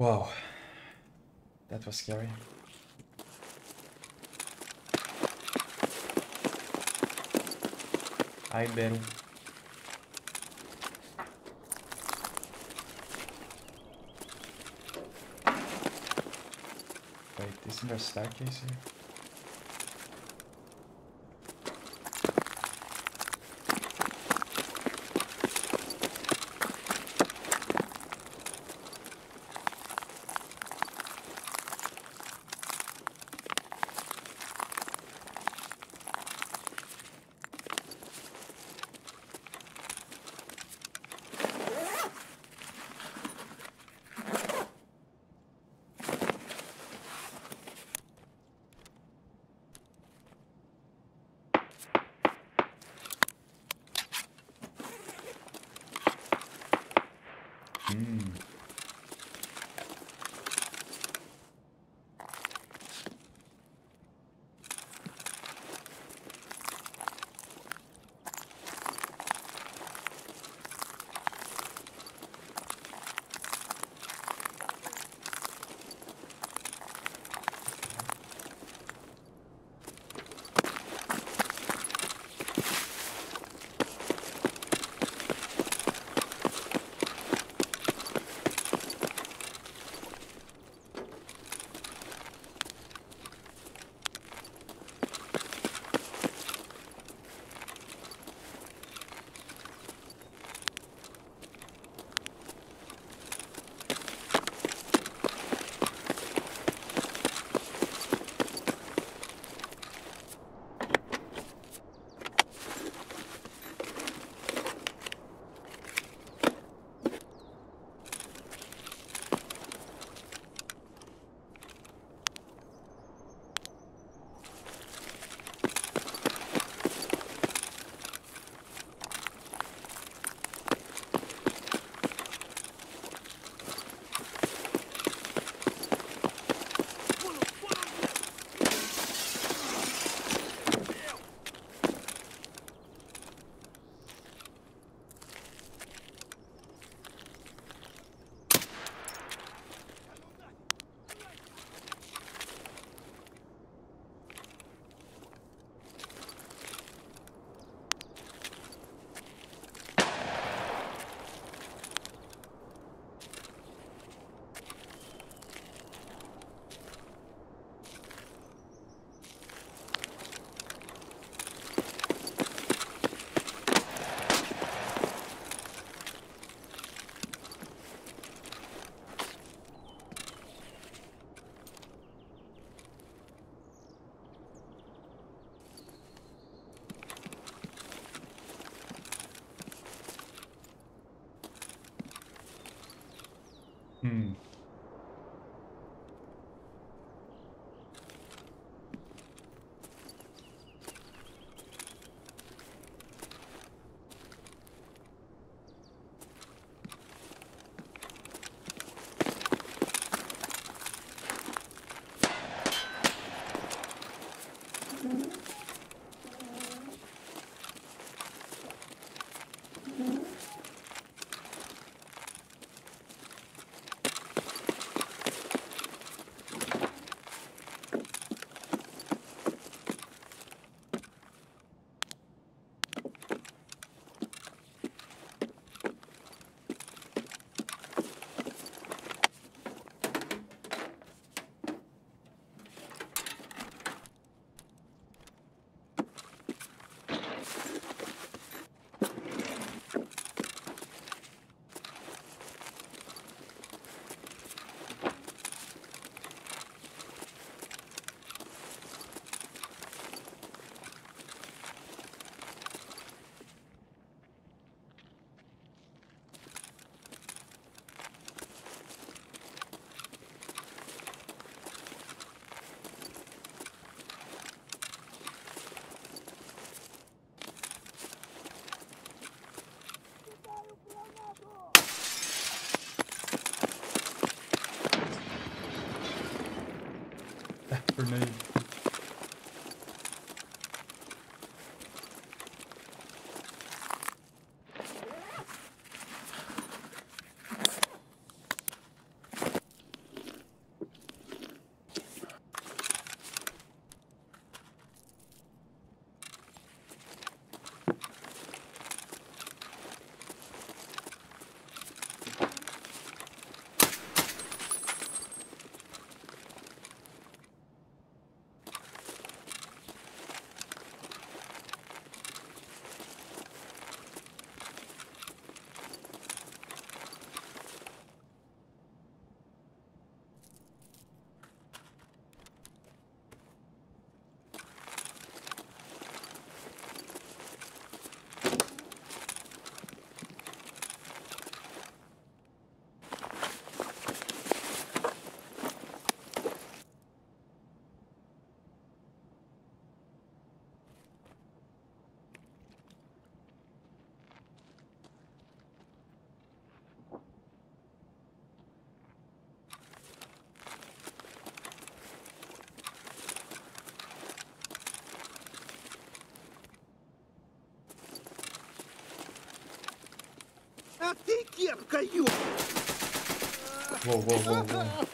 Wow. That was scary. Ai, Beru. Wait, isn't there a staircase here? 嗯。кепкою. Воу-воу-воу-воу.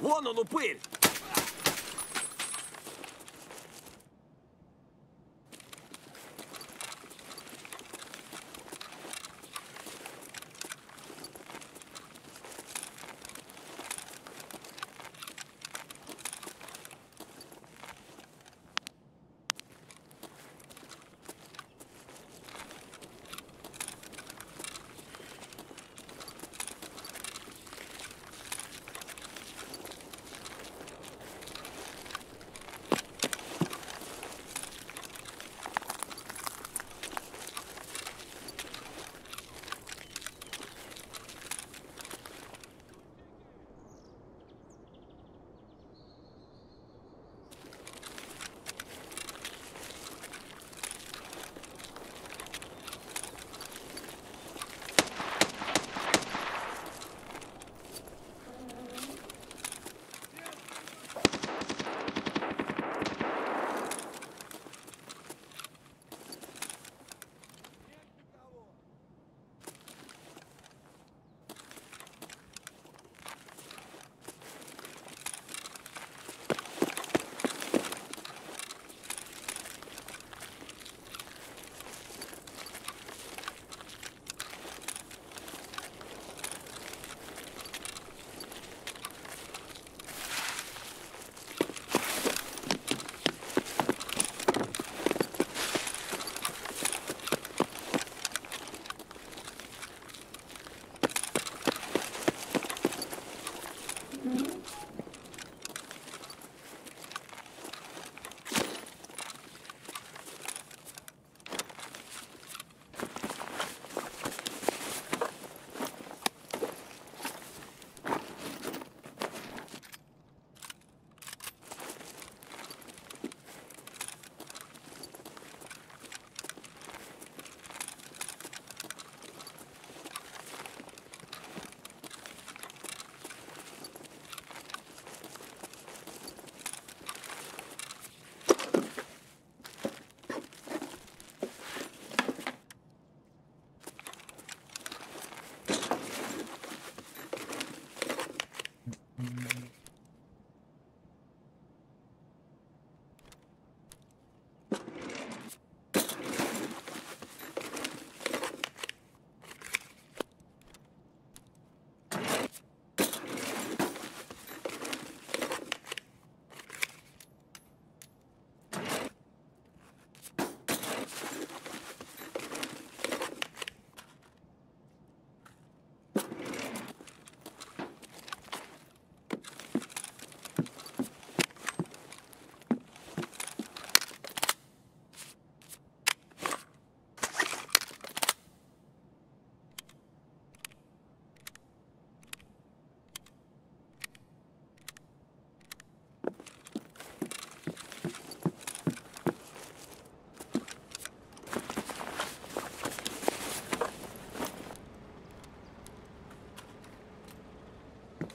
Вон он упырь!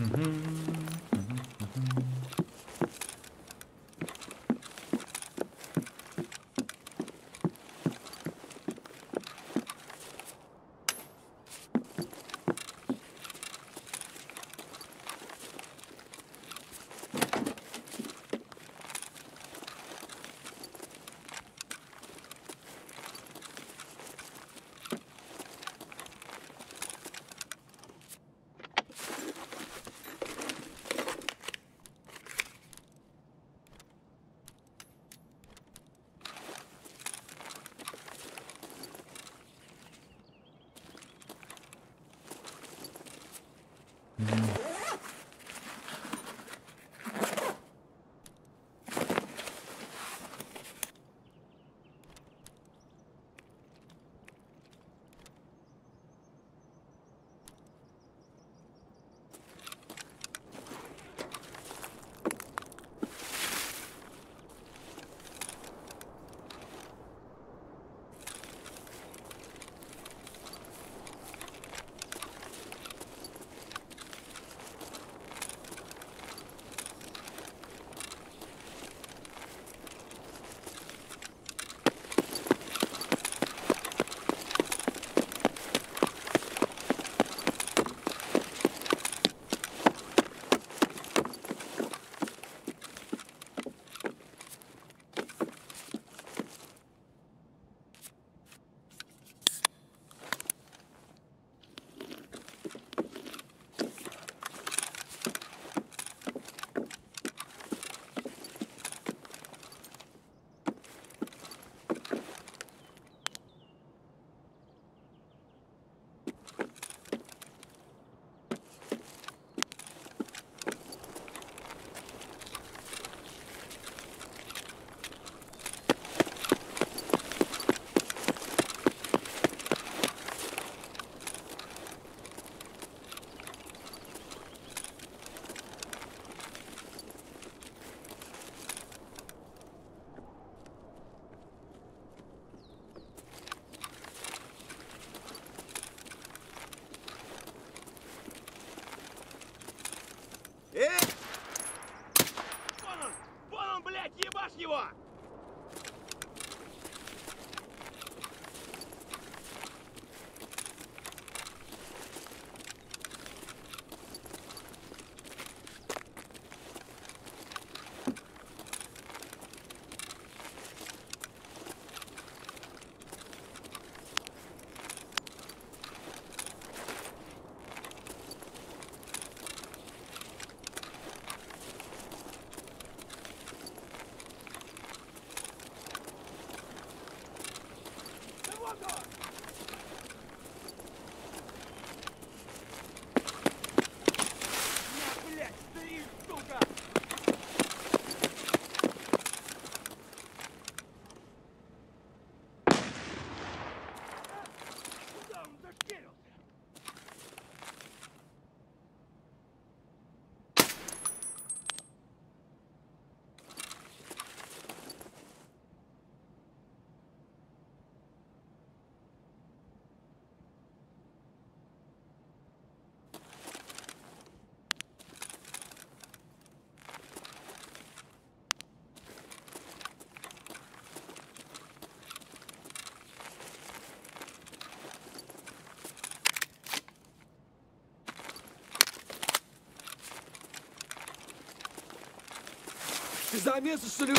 Mm -hmm. Mm-hmm. Замес, что ли?